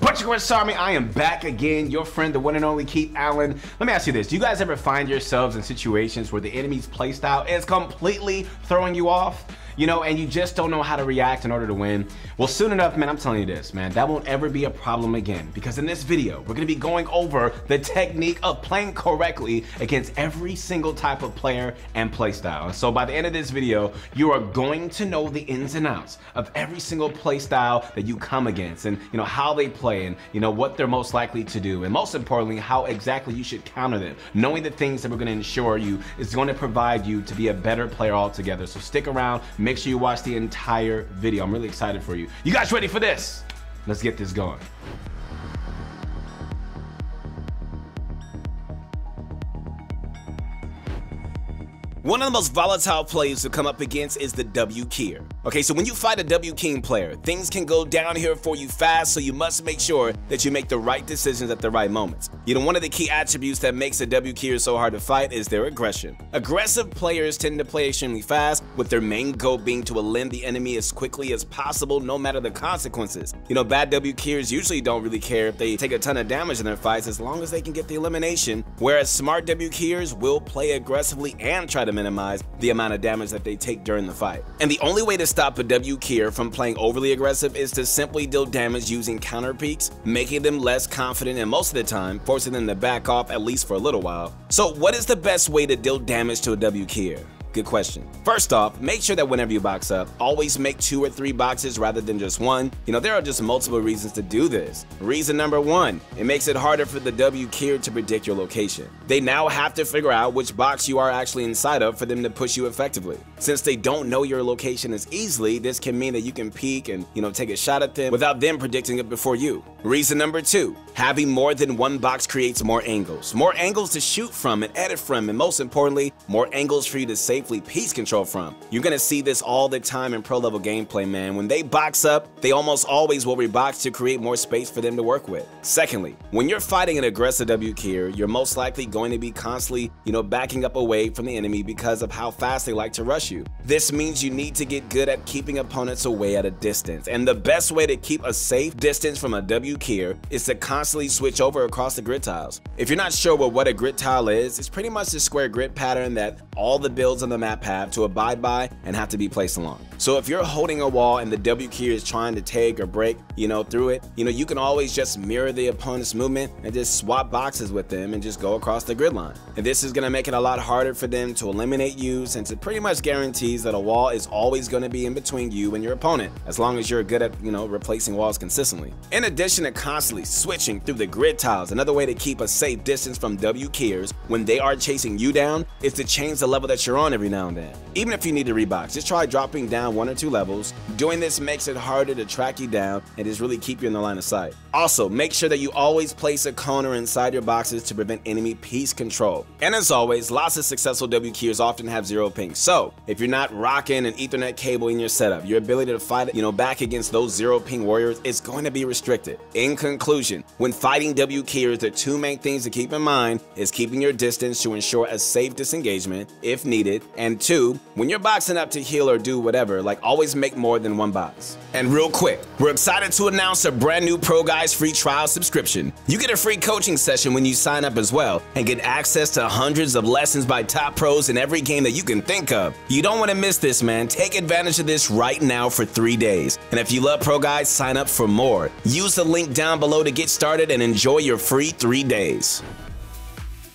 What's your Army? I am back again, your friend, the one and only Keith Allen. Let me ask you this. Do you guys ever find yourselves in situations where the enemy's playstyle is completely throwing you off? You know, and you just don't know how to react in order to win, well, soon enough, man, I'm telling you this, man, that won't ever be a problem again. Because in this video, we're gonna be going over the technique of playing correctly against every single type of player and playstyle. So by the end of this video, you are going to know the ins and outs of every single playstyle that you come against and, you know, how they play and, you know, what they're most likely to do. And most importantly, how exactly you should counter them. Knowing the things that we're gonna ensure you is gonna provide you to be a better player altogether. So stick around, Make sure you watch the entire video. I'm really excited for you. You guys ready for this? Let's get this going. One of the most volatile players to come up against is the W keyer. Okay, so when you fight a W keying player, things can go down here for you fast, so you must make sure that you make the right decisions at the right moments. You know, one of the key attributes that makes a W keyer so hard to fight is their aggression. Aggressive players tend to play extremely fast, with their main goal being to eliminate the enemy as quickly as possible, no matter the consequences. You know, bad W keyers usually don't really care if they take a ton of damage in their fights as long as they can get the elimination, whereas smart W keyers will play aggressively and try to minimize the amount of damage that they take during the fight. And the only way to stop a W keyer from playing overly aggressive is to simply deal damage using counter peeks, making them less confident and most of the time forcing them to back off at least for a little while. So what is the best way to deal damage to a W keyer? Good question. First off, make sure that whenever you box up, always make two or three boxes rather than just one. You know, there are just multiple reasons to do this. Reason number one, it makes it harder for the W keyer to predict your location. They now have to figure out which box you are actually inside of for them to push you effectively. Since they don't know your location as easily, this can mean that you can peek and, you know, take a shot at them without them predicting it before you. Reason number two, having more than one box creates more angles. More angles to shoot from and edit from, and most importantly, more angles for you to safely piece control from. You're gonna see this all the time in pro level gameplay, man. When they box up, they almost always will rebox to create more space for them to work with. Secondly, when you're fighting an aggressive W you're most likely going to be constantly, you know, backing up away from the enemy because of how fast they like to rush you. This means you need to get good at keeping opponents away at a distance. And the best way to keep a safe distance from a W keyer is to constantly switch over across the grid tiles. If you're not sure what, what a grid tile is, it's pretty much the square grid pattern that all the builds on the map have to abide by and have to be placed along. So if you're holding a wall and the W keyer is trying to take or break, you know, through it, you know, you can always just mirror the opponent's movement and just swap boxes with them and just go across the grid line. And this is going to make it a lot harder for them to eliminate you since it pretty much guarantees that a wall is always going to be in between you and your opponent as long as you're good at, you know, replacing walls consistently. In addition to constantly switching through the grid tiles, another way to keep a safe distance from W when they are chasing you down is to change the level that you're on every now and then. Even if you need to rebox, just try dropping down one or two levels. Doing this makes it harder to track you down and just really keep you in the line of sight. Also, make sure that you always place a corner inside your boxes to prevent enemy piece control. And as always, lots of successful W often have zero ping. So, if you're not rocking an ethernet cable in your setup, your ability to fight, you know, back against those zero ping warriors is going to be restricted. In conclusion, when fighting W keyers, the two main things to keep in mind is keeping your distance to ensure a safe disengagement if needed, and two, when you're boxing up to heal or do whatever, like always make more than one box. And real quick, we're excited to announce a brand new ProGuides free trial subscription. You get a free coaching session when you sign up as well, and get access to hundreds of lessons by top pros in every game that you can think of. You don't want to miss this, man. Take advantage of this right now for three days. And if you love ProGuides, sign up for more. Use the link down below to get started and enjoy your free three days.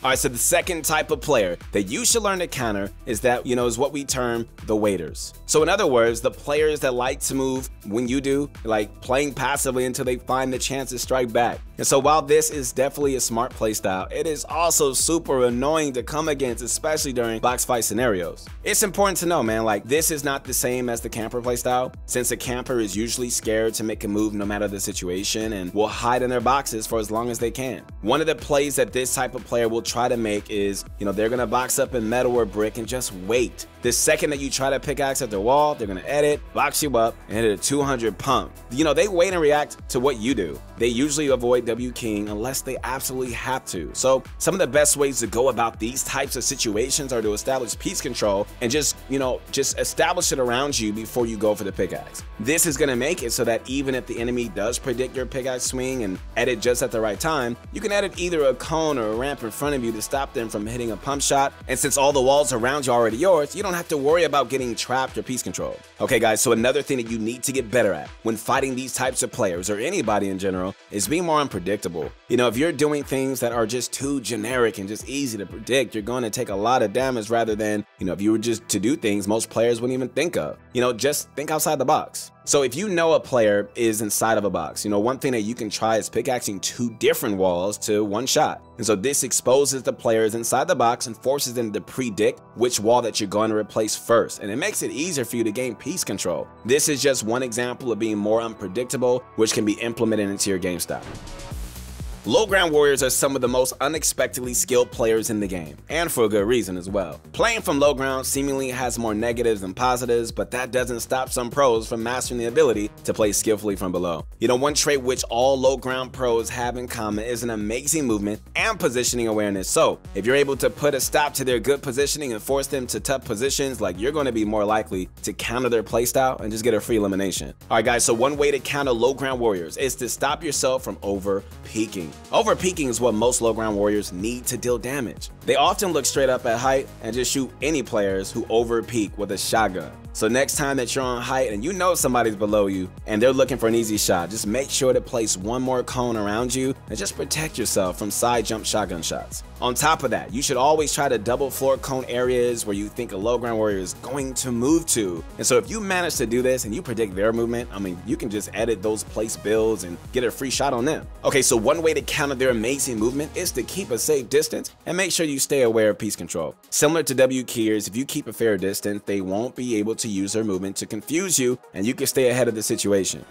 All right, so the second type of player that you should learn to counter is that, you know, is what we term the waiters. So in other words, the players that like to move when you do, like playing passively until they find the chance to strike back. And so while this is definitely a smart playstyle, it is also super annoying to come against, especially during box fight scenarios. It's important to know, man, like this is not the same as the camper playstyle, since a camper is usually scared to make a move no matter the situation and will hide in their boxes for as long as they can. One of the plays that this type of player will try try to make is, you know, they're gonna box up in metal or brick and just wait. The second that you try to pickaxe at their wall, they're gonna edit, box you up, and hit a 200 pump. You know, they wait and react to what you do. They usually avoid W keying unless they absolutely have to. So some of the best ways to go about these types of situations are to establish piece control and just, you know, just establish it around you before you go for the pickaxe. This is gonna make it so that even if the enemy does predict your pickaxe swing and edit just at the right time, you can edit either a cone or a ramp in front of you to stop them from hitting a pump shot. And since all the walls around you are already yours, you don't have to worry about getting trapped or piece control. Okay guys, so another thing that you need to get better at when fighting these types of players or anybody in general is being more unpredictable. You know, if you're doing things that are just too generic and just easy to predict, you're going to take a lot of damage rather than, you know, if you were just to do things most players wouldn't even think of. You know, just think outside the box. So if you know a player is inside of a box, you know, one thing that you can try is pickaxing two different walls to one shot. And so this exposes the players inside the box and forces them to predict which wall that you're going to replace first. And it makes it easier for you to gain piece control. This is just one example of being more unpredictable, which can be implemented into your game style. Low ground warriors are some of the most unexpectedly skilled players in the game, and for a good reason as well. Playing from low ground seemingly has more negatives than positives, but that doesn't stop some pros from mastering the ability to play skillfully from below. You know, one trait which all low ground pros have in common is an amazing movement and positioning awareness. So, if you're able to put a stop to their good positioning and force them to tough positions, like you're going to be more likely to counter their playstyle and just get a free elimination. Alright guys, so one way to counter low ground warriors is to stop yourself from over peeking. Over peeking is what most low ground warriors need to deal damage. They often look straight up at height and just shoot any players who over peek with a shotgun. So next time that you're on height and you know somebody's below you and they're looking for an easy shot, just make sure to place one more cone around you and just protect yourself from side jump shotgun shots. On top of that, you should always try to double floor cone areas where you think a low ground warrior is going to move to. And so if you manage to do this and you predict their movement, I mean, you can just edit those place builds and get a free shot on them. Okay, so one way to counter their amazing movement is to keep a safe distance and make sure you stay aware of piece control. Similar to W if you keep a fair distance, they won't be able to to use their movement to confuse you and you can stay ahead of the situation.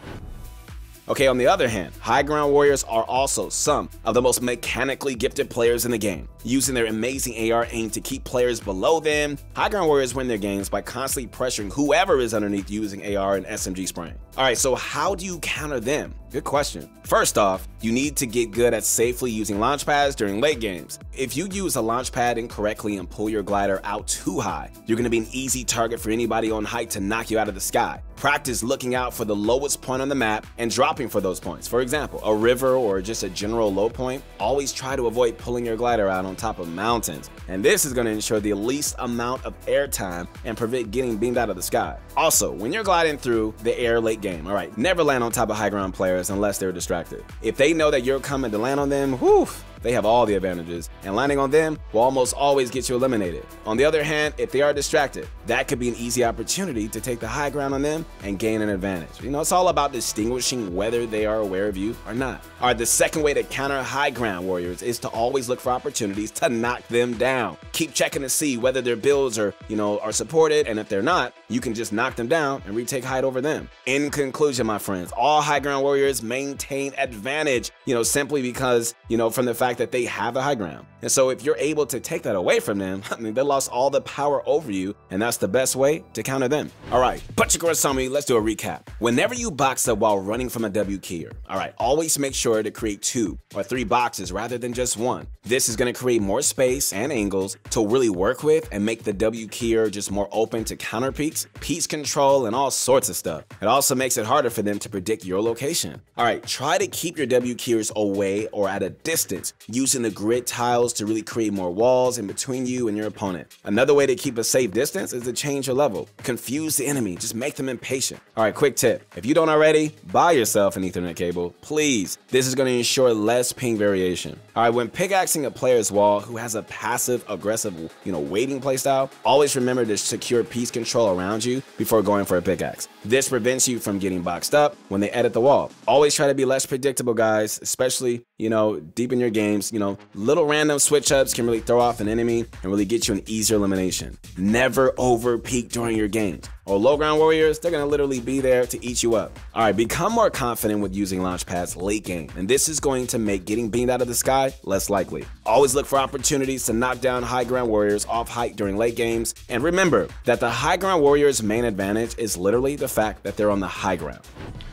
Okay, on the other hand, high ground warriors are also some of the most mechanically gifted players in the game, using their amazing AR aim to keep players below them. High ground warriors win their games by constantly pressuring whoever is underneath using AR and SMG spraying. Alright, so how do you counter them? Good question. First off, you need to get good at safely using launch pads during late games. If you use a launch pad incorrectly and pull your glider out too high, you're going to be an easy target for anybody on height to knock you out of the sky. Practice looking out for the lowest point on the map and dropping for those points. For example, a river or just a general low point, always try to avoid pulling your glider out on top of mountains. And this is going to ensure the least amount of air time and prevent getting beamed out of the sky. Also, when you're gliding through the air late game, alright, never land on top of high ground players unless they're distracted. If they know that you're coming to land on them, whew, they have all the advantages, and landing on them will almost always get you eliminated. On the other hand, if they are distracted, that could be an easy opportunity to take the high ground on them and gain an advantage. You know, it's all about distinguishing whether they are aware of you or not. All right, the second way to counter high ground warriors is to always look for opportunities to knock them down. Keep checking to see whether their builds are, you know, are supported, and if they're not, you can just knock them down and retake height over them. In conclusion, my friends, all high ground warriors maintain advantage, you know, simply because, you know, from the fact fact that they have the high ground. And so if you're able to take that away from them, I mean, they lost all the power over you, and that's the best way to counter them. All right, Butchikura let's do a recap. Whenever you box up while running from a W keyer, all right, always make sure to create two or three boxes rather than just one. This is gonna create more space and angles to really work with and make the W keyer just more open to counter peaks, piece control, and all sorts of stuff. It also makes it harder for them to predict your location. All right, try to keep your W keyers away or at a distance using the grid tiles to really create more walls in between you and your opponent. Another way to keep a safe distance is to change your level. Confuse the enemy, just make them impatient. All right, quick tip. If you don't already, buy yourself an ethernet cable, please. This is gonna ensure less ping variation. All right, when pickaxing a player's wall who has a passive aggressive, you know, waiting playstyle, always remember to secure piece control around you before going for a pickaxe. This prevents you from getting boxed up when they edit the wall. Always try to be less predictable, guys, especially you know, deep in your games, you know, little random switch ups can really throw off an enemy and really get you an easier elimination. Never over peek during your games. Or low ground warriors, they're gonna literally be there to eat you up. All right, become more confident with using launch pads late game, and this is going to make getting beamed out of the sky less likely. Always look for opportunities to knock down high ground warriors off height during late games, and remember that the high ground warriors' main advantage is literally the fact that they're on the high ground.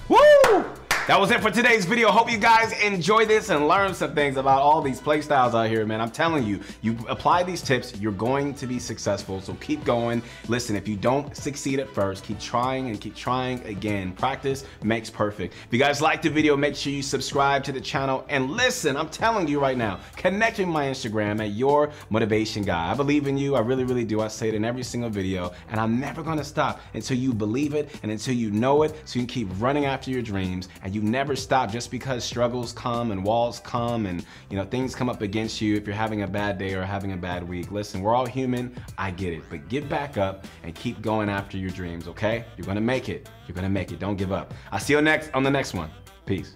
Woo! That was it for today's video. Hope you guys enjoy this and learn some things about all these play styles out here, man. I'm telling you, you apply these tips, you're going to be successful. So keep going. Listen, if you don't succeed at first, keep trying and keep trying again. Practice makes perfect. If you guys liked the video, make sure you subscribe to the channel and listen, I'm telling you right now, connect with my Instagram at your motivation guy. I believe in you. I really, really do. I say it in every single video and I'm never going to stop until you believe it and until you know it so you can keep running after your dreams and you never stop just because struggles come and walls come and you know things come up against you if you're having a bad day or having a bad week. Listen, we're all human. I get it. But get back up and keep going after your dreams, okay? You're gonna make it. You're gonna make it. Don't give up. I'll see you next on the next one. Peace.